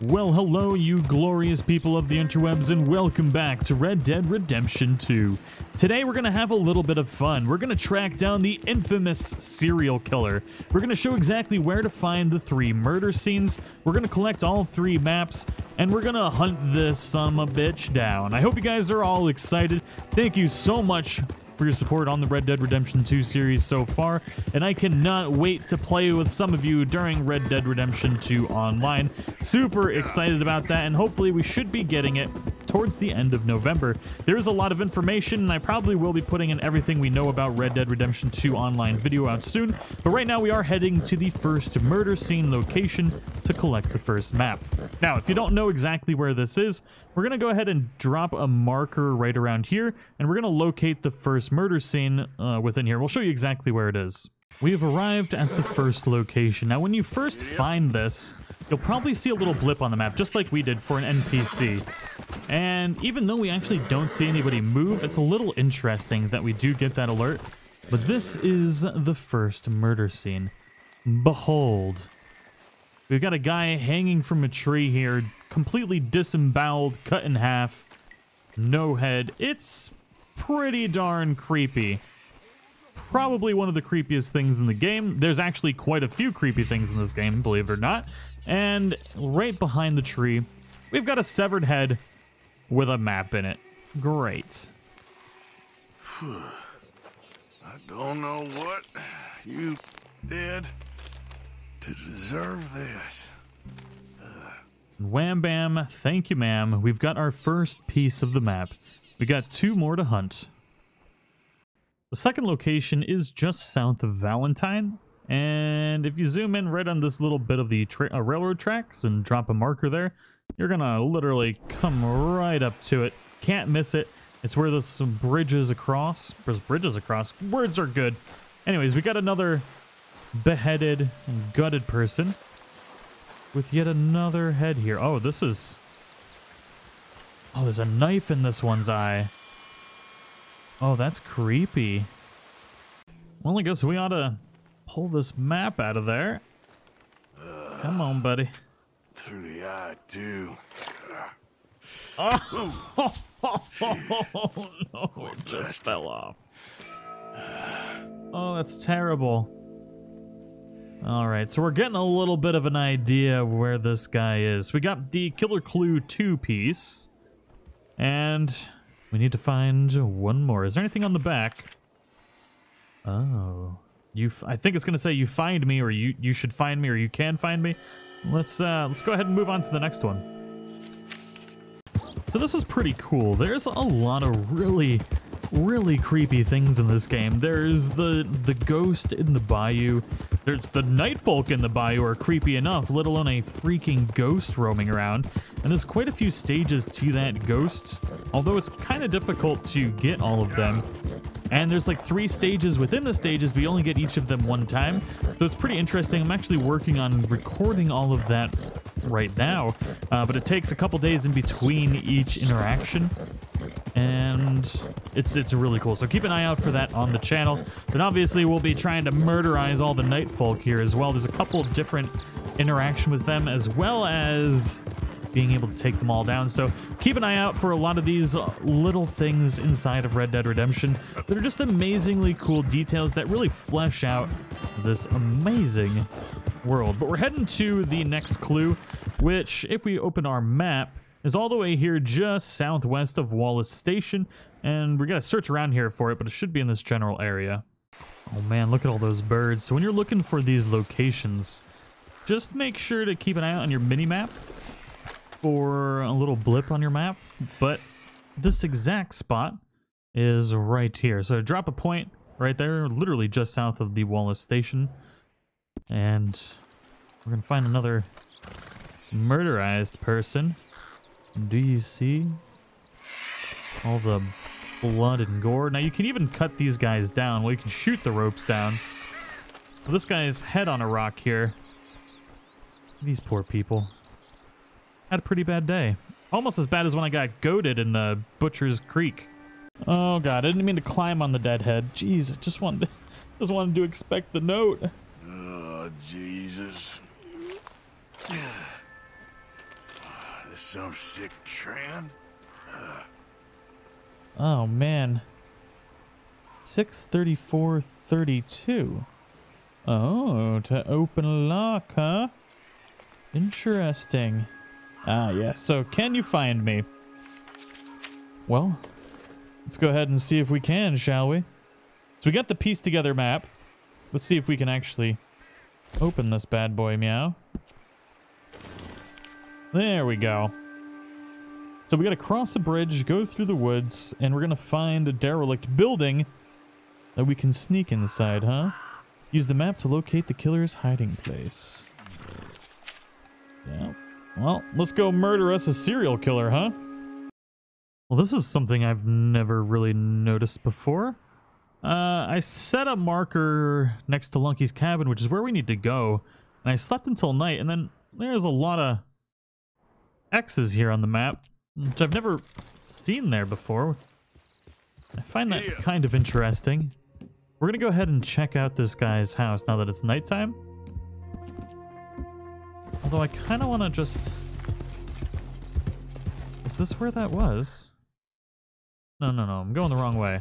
Well, hello, you glorious people of the interwebs, and welcome back to Red Dead Redemption 2. Today, we're going to have a little bit of fun. We're going to track down the infamous serial killer. We're going to show exactly where to find the three murder scenes. We're going to collect all three maps, and we're going to hunt this son of a bitch down. I hope you guys are all excited. Thank you so much for your support on the Red Dead Redemption 2 series so far, and I cannot wait to play with some of you during Red Dead Redemption 2 online. Super excited about that, and hopefully we should be getting it towards the end of November. There's a lot of information, and I probably will be putting in everything we know about Red Dead Redemption 2 online video out soon, but right now we are heading to the first murder scene location to collect the first map. Now, if you don't know exactly where this is, we're going to go ahead and drop a marker right around here, and we're going to locate the first murder scene uh, within here. We'll show you exactly where it is. We have arrived at the first location. Now, when you first find this, you'll probably see a little blip on the map, just like we did for an NPC. And even though we actually don't see anybody move, it's a little interesting that we do get that alert. But this is the first murder scene. Behold. We've got a guy hanging from a tree here, completely disemboweled, cut in half, no head. It's pretty darn creepy. Probably one of the creepiest things in the game. There's actually quite a few creepy things in this game, believe it or not. And right behind the tree, we've got a severed head with a map in it. Great. I don't know what you did to deserve this. Wham bam, thank you ma'am. We've got our first piece of the map. We got two more to hunt. The second location is just south of Valentine. And if you zoom in right on this little bit of the tra uh, railroad tracks and drop a marker there, you're gonna literally come right up to it. Can't miss it. It's where this bridges across. There's bridges across. Words are good. Anyways, we got another beheaded and gutted person with yet another head here. Oh, this is... Oh, there's a knife in this one's eye. Oh, that's creepy. Well, I guess we ought to pull this map out of there. Come on, buddy. Through the eye, too. Oh, no, it just fell off. Oh, that's terrible. All right, so we're getting a little bit of an idea of where this guy is. We got the Killer Clue 2 piece, and we need to find one more. Is there anything on the back? Oh, you. I think it's gonna say you find me, or you you should find me, or you can find me. Let's uh, let's go ahead and move on to the next one. So this is pretty cool. There's a lot of really really creepy things in this game. There's the the ghost in the bayou. There's the night folk in the bayou are creepy enough, let alone a freaking ghost roaming around. And there's quite a few stages to that ghost, although it's kind of difficult to get all of them. And there's like three stages within the stages, you only get each of them one time. It's pretty interesting. I'm actually working on recording all of that right now, uh, but it takes a couple days in between each interaction and it's it's really cool. So keep an eye out for that on the channel. But obviously, we'll be trying to murderize all the night folk here as well. There's a couple different interaction with them, as well as being able to take them all down. So keep an eye out for a lot of these uh, little things inside of Red Dead Redemption that are just amazingly cool details that really flesh out this amazing world. But we're heading to the next clue, which, if we open our map, is all the way here just southwest of Wallace Station, and we're going to search around here for it, but it should be in this general area. Oh man, look at all those birds. So when you're looking for these locations, just make sure to keep an eye out on your mini-map for a little blip on your map, but this exact spot is right here. So drop a point right there, literally just south of the Wallace Station, and we're going to find another murderized person. Do you see all the blood and gore? Now you can even cut these guys down. Well, you can shoot the ropes down. Well, this guy's head on a rock here. These poor people. Had a pretty bad day. Almost as bad as when I got goaded in the Butcher's Creek. Oh god, I didn't mean to climb on the dead head. Jeez, I just wanted to, just wanted to expect the note. Oh, Jesus. some sick trend? Oh man. 63432. Oh, to open a lock, huh? Interesting. Ah, yeah. So, can you find me? Well, let's go ahead and see if we can, shall we? So we got the piece together map. Let's see if we can actually open this bad boy, meow. There we go. So we gotta cross a bridge, go through the woods, and we're gonna find a derelict building that we can sneak inside, huh? Use the map to locate the killer's hiding place. Yeah. Well, let's go murder us a serial killer, huh? Well, this is something I've never really noticed before. Uh, I set a marker next to Lunky's cabin, which is where we need to go. And I slept until night, and then there's a lot of X's here on the map, which I've never seen there before. I find that Yeah. kind of interesting. We're gonna go ahead and check out this guy's house now that it's nighttime. Although I kind of want to just... Is this where that was? No, no, no. I'm going the wrong way.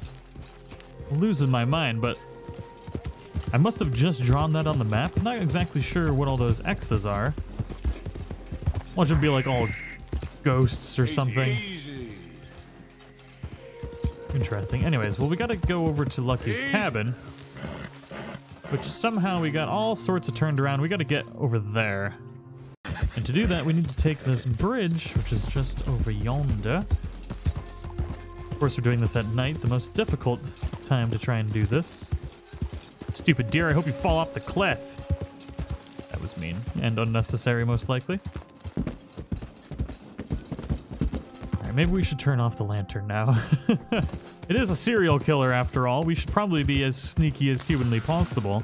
I'm losing my mind, but... I must have just drawn that on the map. I'm not exactly sure what all those X's are. Watch them be like all ghosts or something. Easy. Interesting. Anyways, well, we gotta go over to Lucky's Easy. cabin. Which somehow we got all sorts of turned around. We gotta get over there. And to do that, we need to take this bridge, which is just over yonder. Of course, we're doing this at night, the most difficult time to try and do this. Stupid deer, I hope you fall off the cliff. That was mean and unnecessary, most likely. Alright, maybe we should turn off the lantern now. it is a serial killer after all. We should probably be as sneaky as humanly possible.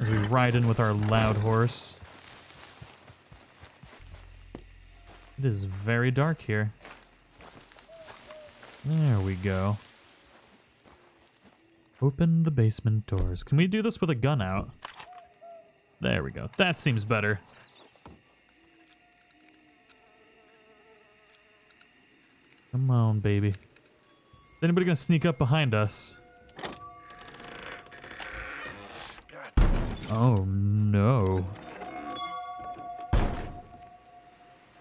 As we ride in with our loud horse. It is very dark here. There we go. Open the basement doors. Can we do this with a gun out? There we go. That seems better. Come on, baby. Is anybody gonna sneak up behind us? Oh no.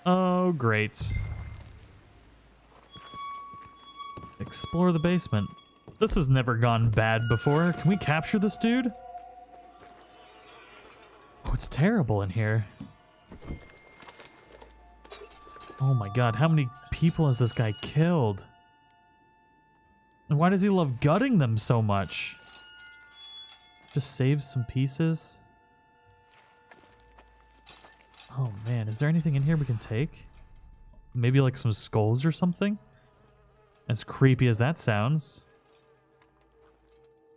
Oh, great. Explore the basement. This has never gone bad before. Can we capture this dude? Oh, it's terrible in here. Oh my god, how many people has this guy killed? And why does he love gutting them so much? Just save some pieces? Oh man, is there anything in here we can take? Maybe like some skulls or something? As creepy as that sounds.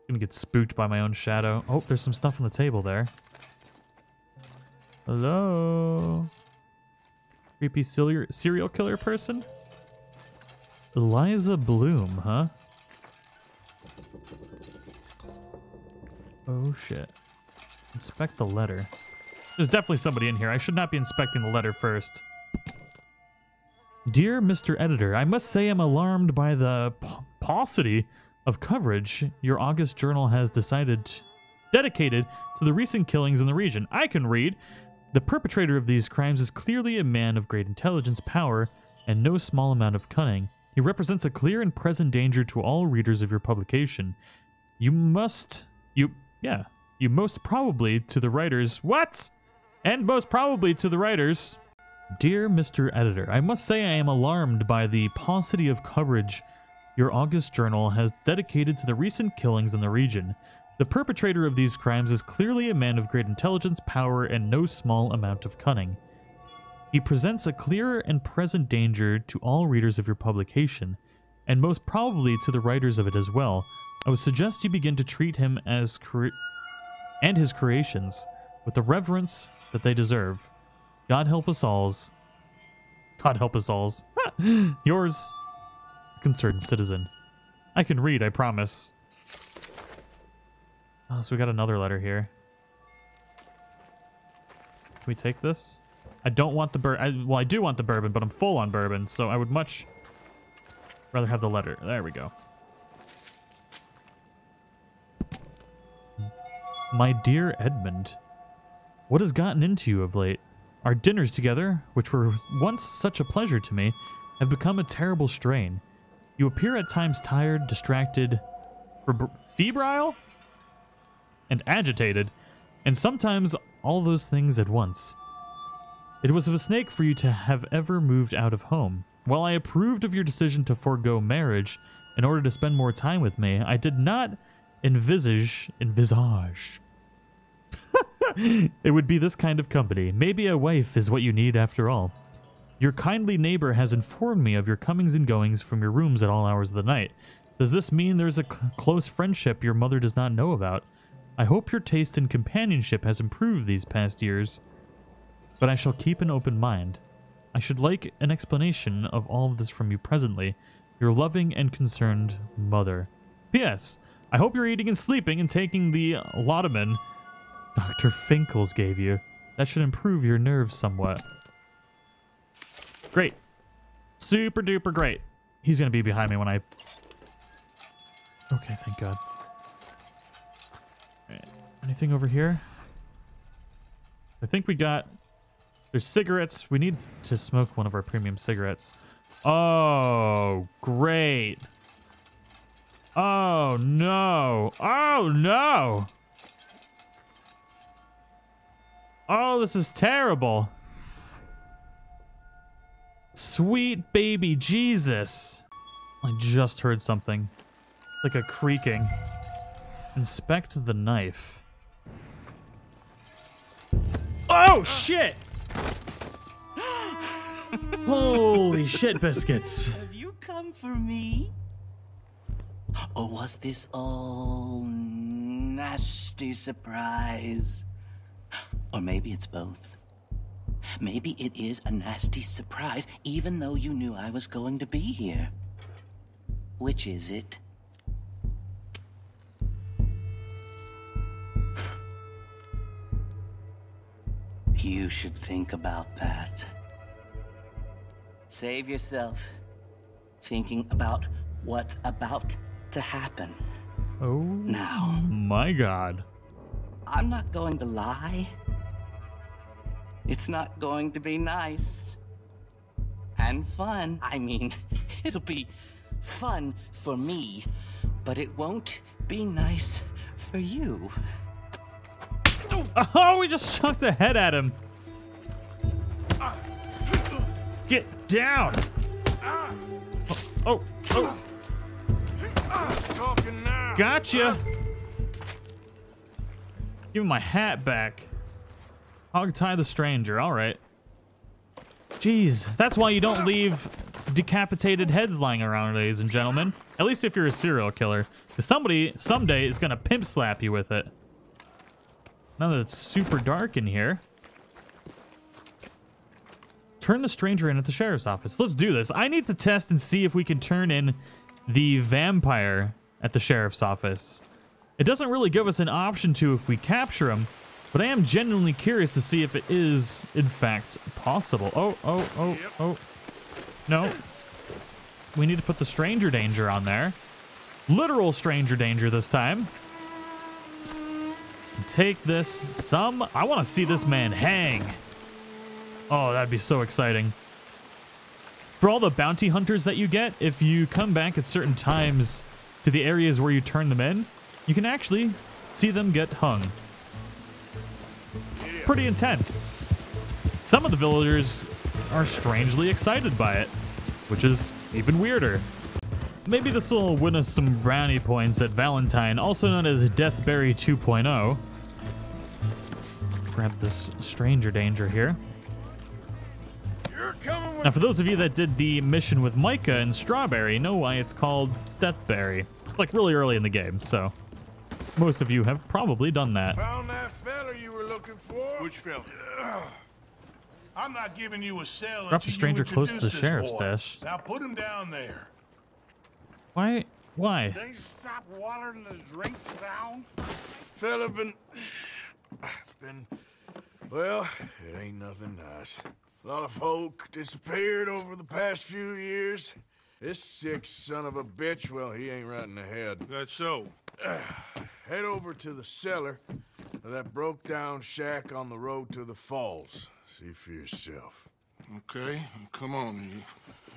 Gonna get spooked by my own shadow. Oh, there's some stuff on the table there. Hello? Creepy serial killer person? Eliza Bloom, huh? Oh shit. Inspect the letter. There's definitely somebody in here. I should not be inspecting the letter first. Dear Mr. Editor, I must say I'm alarmed by the paucity of coverage your August journal has decided dedicated to the recent killings in the region. I can read. The perpetrator of these crimes is clearly a man of great intelligence, power, and no small amount of cunning. He represents a clear and present danger to all readers of your publication. You must, you, yeah, you most probably to the writers, what? And most probably to the writers. Dear Mr. Editor, I must say I am alarmed by the paucity of coverage your August journal has dedicated to the recent killings in the region. The perpetrator of these crimes is clearly a man of great intelligence, power, and no small amount of cunning. He presents a clear and present danger to all readers of your publication, and most probably to the writers of it as well. I would suggest you begin to treat him as and his creations with the reverence that they deserve. God help us alls. God help us alls. Yours, concerned citizen. I can read, I promise. Oh, so we got another letter here. Can we take this? I don't want the bourbon. Well, I do want the bourbon, but I'm full on bourbon, so I would much rather have the letter. There we go. My dear Edmund, what has gotten into you of late? Our dinners together, which were once such a pleasure to me, have become a terrible strain. You appear at times tired, distracted, febrile, and agitated, and sometimes all those things at once. It was of a mistake for you to have ever moved out of home. While I approved of your decision to forego marriage in order to spend more time with me, I did not envisage envisage it would be this kind of company. Maybe a wife is what you need after all. Your kindly neighbor has informed me of your comings and goings from your rooms at all hours of the night. Does this mean there's a close friendship your mother does not know about? I hope your taste in companionship has improved these past years, but I shall keep an open mind. I should like an explanation of all of this from you presently. Your loving and concerned mother. P.S. I hope you're eating and sleeping and taking the laudanum Dr. Finkel's gave you. That should improve your nerves somewhat. Great. Super duper great. He's gonna be behind me when I... Okay, thank God. Alright, anything over here? I think we got... There's cigarettes. We need to smoke one of our premium cigarettes. Oh, great. Oh, no. Oh, no. Oh, this is terrible. Sweet baby Jesus. I just heard something. Like a creaking. Inspect the knife. Oh, shit! Holy shit biscuits. Have you come for me? Or was this all nasty surprise? Or maybe it's both. Maybe it is a nasty surprise, even though you knew I was going to be here. Which is it? You should think about that. Save yourself thinking about what's about to happen. Oh Now, my god. I'm not going to lie. It's not going to be nice. And fun. I mean, it'll be fun for me, but it won't be nice for you. Oh, we just chucked a head at him. Get down. Oh, oh, gotcha. Give me my hat back. Hog tie the stranger. All right. Jeez, that's why you don't leave decapitated heads lying around, ladies and gentlemen. At least if you're a serial killer. Because somebody someday is going to pimp slap you with it. Now that it's super dark in here. Turn the stranger in at the sheriff's office. Let's do this. I need to test and see if we can turn in the vampire at the sheriff's office. It doesn't really give us an option to if we capture him, but I am genuinely curious to see if it is, in fact, possible. Oh, oh, oh, oh. No. We need to put the stranger danger on there. Literal stranger danger this time. Take this some. I want to see this man hang. Oh, that'd be so exciting. For all the bounty hunters that you get, if you come back at certain times to the areas where you turn them in, you can actually see them get hung. Pretty intense. Some of the villagers are strangely excited by it, which is even weirder. Maybe this will win us some brownie points at Valentine, also known as Deathberry 2.0. Grab this stranger danger here. Now, for those of you that did the mission with Micah and Strawberry, know why it's called Deathberry. It's like really early in the game, so most of you have probably done that. Looking for? Which fella? I'm not giving you a cell Drop the stranger you close to the this sheriff's boy. desk. Now put him down there. Why? Why? They stop watering the drinks down? Fella been been Well, it ain't nothing nice. A lot of folk disappeared over the past few years. This sick son of a bitch, well, he ain't right in the head. That's so. Head over to the cellar of that broke down shack on the road to the falls. See for yourself. Okay, come on, you.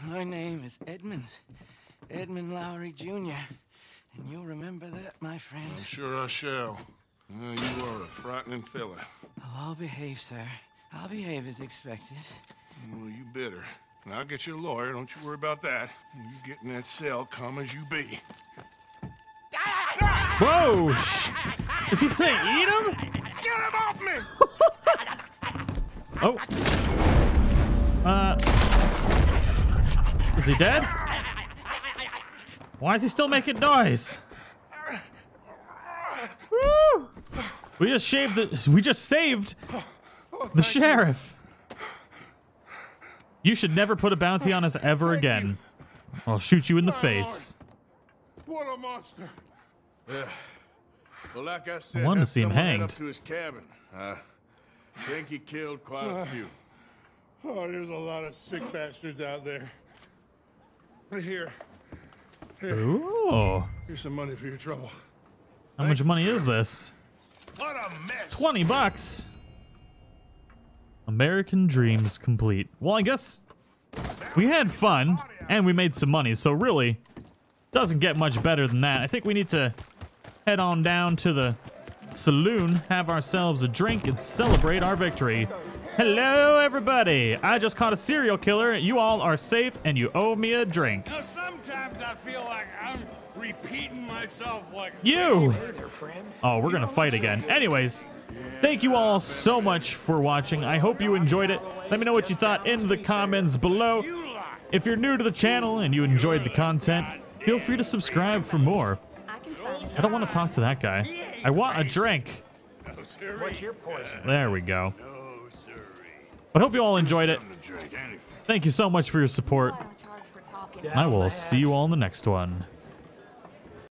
My name is Edmund. Edmund Lowry Jr. And you'll remember that, my friend. I'm sure I shall. Yeah, you are a frightening fella. Oh, I'll behave, sir. I'll behave as expected. Well, you better. And I'll get you a lawyer, don't you worry about that. And you get in that cell, calm as you be. Whoa! Is he gonna eat him? Get him off me! Oh. Uh. Is he dead? Why is he still making noise? Woo! We just shaved the. We just saved the sheriff. You should never put a bounty on us ever again. I'll shoot you in the face. What a monster! Well, like I said, I wanted to see him hanged. up to his cabin. I think he killed quite a few. Oh, there's a lot of sick bastards out there. Here, Ooh. here's some money for your trouble. How much money is this? What a mess! 20 bucks. American dreams complete. Well, I guess we had fun and we made some money, so really doesn't get much better than that. I think we need to head on down to the saloon, have ourselves a drink, and celebrate our victory. Hello, everybody. I just caught a serial killer. You all are safe, and you owe me a drink. Now, sometimes I feel like I'm repeating myself like You! Oh, we're gonna fight again. Anyways, thank you all so much for watching. I hope you enjoyed it. Let me know what you thought in the comments below. If you're new to the channel and you enjoyed the content, feel free to subscribe for more. I can find I don't want to talk to that guy. I want a drink. What's your poison? There we go. I hope you all enjoyed it. Something to drink, anything. Thank you so much for your support. Why don't charge for talking? I will see you all in the next one.